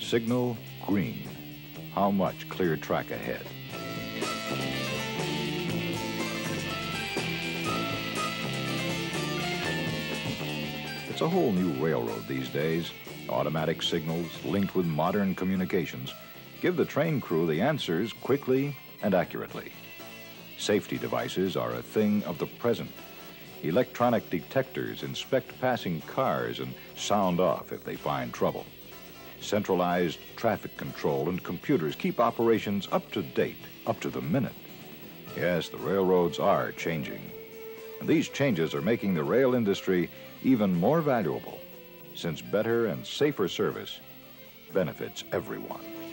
Signal green. How much clear track ahead? It's a whole new railroad these days. Automatic signals linked with modern communications give the train crew the answers quickly and accurately. Safety devices are a thing of the present. Electronic detectors inspect passing cars and sound off if they find trouble. Centralized traffic control and computers keep operations up to date, up to the minute. Yes, the railroads are changing. And these changes are making the rail industry even more valuable since better and safer service benefits everyone.